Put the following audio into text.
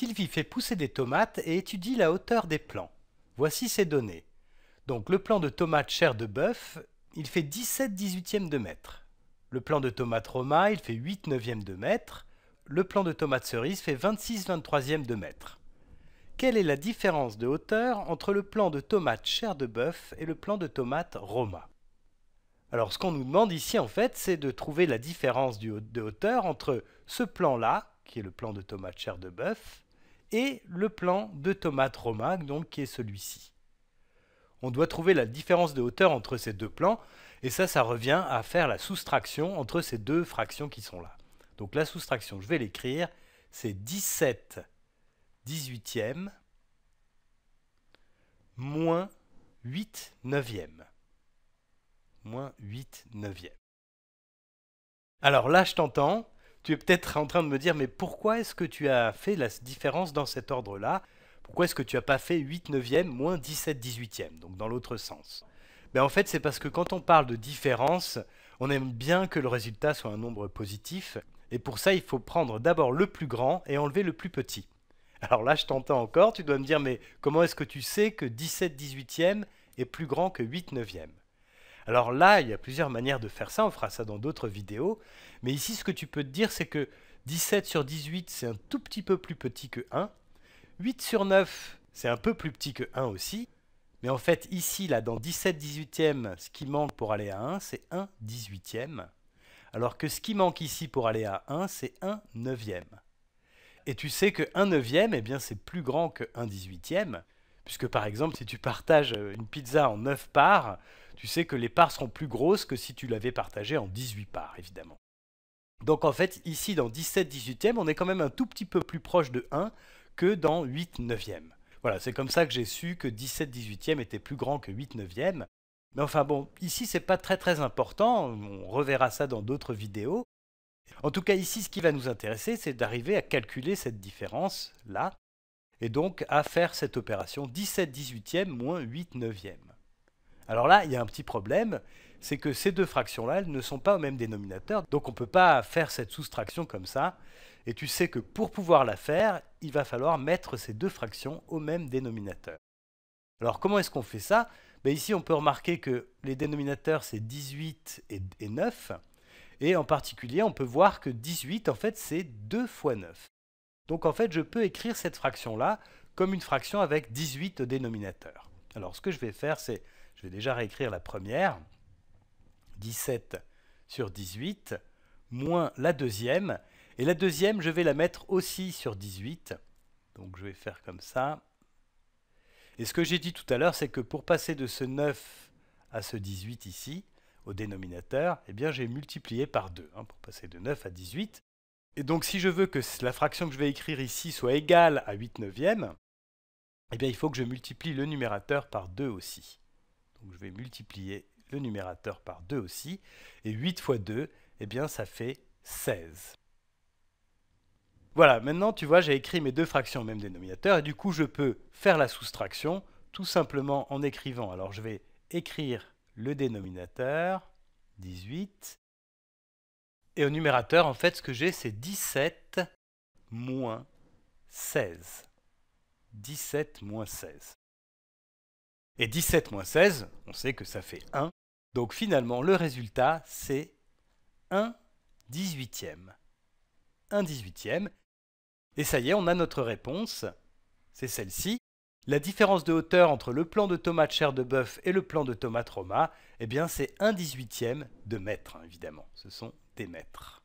Sylvie fait pousser des tomates et étudie la hauteur des plants. Voici ses données. Donc le plant de tomates chair de bœuf, il fait 17 18e de mètre. Le plant de tomates Roma, il fait 8 9e de mètre. Le plant de tomates cerise fait 26 23e de mètre. Quelle est la différence de hauteur entre le plant de tomates chair de bœuf et le plant de tomates Roma? Alors ce qu'on nous demande ici en fait, c'est de trouver la différence de hauteur entre ce plan-là qui est le plan de tomate chair de bœuf, et le plan de tomate Roma, donc qui est celui-ci. On doit trouver la différence de hauteur entre ces deux plans, et ça, ça revient à faire la soustraction entre ces deux fractions qui sont là. Donc la soustraction, je vais l'écrire, c'est 17 18e moins 8 neuvième. Moins 8 neuvième. Alors là, je t'entends, tu es peut-être en train de me dire, mais pourquoi est-ce que tu as fait la différence dans cet ordre-là? Pourquoi est-ce que tu n'as pas fait 8 neuvième moins 17 18e, donc dans l'autre sens? Ben En fait, c'est parce que quand on parle de différence, on aime bien que le résultat soit un nombre positif, et pour ça, il faut prendre d'abord le plus grand et enlever le plus petit. Alors là, je t'entends encore, tu dois me dire, mais comment est-ce que tu sais que 17 18e est plus grand que 8 neuvième? Alors là, il y a plusieurs manières de faire ça, on fera ça dans d'autres vidéos. Mais ici, ce que tu peux te dire, c'est que 17 sur 18, c'est un tout petit peu plus petit que 1. 8 sur 9, c'est un peu plus petit que 1 aussi. Mais en fait, ici, là, dans 17 18e, ce qui manque pour aller à 1, c'est 1 18e. Alors que ce qui manque ici pour aller à 1, c'est 1 neuvième. Et tu sais que 1 neuvième, eh bien, c'est plus grand que 1 18e. Puisque par exemple, si tu partages une pizza en 9 parts, tu sais que les parts seront plus grosses que si tu l'avais partagé en 18 parts, évidemment. Donc en fait, ici dans 17 18e, on est quand même un tout petit peu plus proche de 1 que dans 8 9e. Voilà, c'est comme ça que j'ai su que 17 18e était plus grand que 8 9e. Mais enfin bon, ici c'est pas très très important, on reverra ça dans d'autres vidéos. En tout cas ici ce qui va nous intéresser c'est d'arriver à calculer cette différence là, et donc à faire cette opération 17 18e moins 8 9e. Alors là, il y a un petit problème, c'est que ces deux fractions-là, ne sont pas au même dénominateur, donc on ne peut pas faire cette soustraction comme ça. Et tu sais que pour pouvoir la faire, il va falloir mettre ces deux fractions au même dénominateur. Alors comment est-ce qu'on fait ça? Ben Ici, on peut remarquer que les dénominateurs, c'est 18 et, et 9. Et en particulier, on peut voir que 18, en fait, c'est 2 fois 9. Donc en fait, je peux écrire cette fraction-là comme une fraction avec 18 au dénominateur. Alors ce que je vais faire, c'est je vais déjà réécrire la première. 17 sur 18, moins la deuxième. Et la deuxième, je vais la mettre aussi sur 18. Donc je vais faire comme ça. Et ce que j'ai dit tout à l'heure, c'est que pour passer de ce 9 à ce 18 ici, au dénominateur, eh bien j'ai multiplié par 2, hein, pour passer de 9 à 18. Et donc si je veux que la fraction que je vais écrire ici soit égale à 8 neuvième, eh bien il faut que je multiplie le numérateur par 2 aussi. Donc je vais multiplier le numérateur par 2 aussi. Et 8 fois 2, eh bien ça fait 16. Voilà, maintenant tu vois, j'ai écrit mes deux fractions au même dénominateur, et du coup je peux faire la soustraction tout simplement en écrivant. Alors je vais écrire le dénominateur, 18, et au numérateur, en fait, ce que j'ai, c'est 17 moins 16. 17 moins 16. Et 17 moins 16, on sait que ça fait 1. Donc finalement, le résultat, c'est 1 18e. 1 18e. Et ça y est, on a notre réponse. C'est celle-ci. La différence de hauteur entre le plan de tomate chair de bœuf et le plan de tomate roma, eh bien c'est 1 18e de mètre, hein, évidemment. Ce sont des mètres.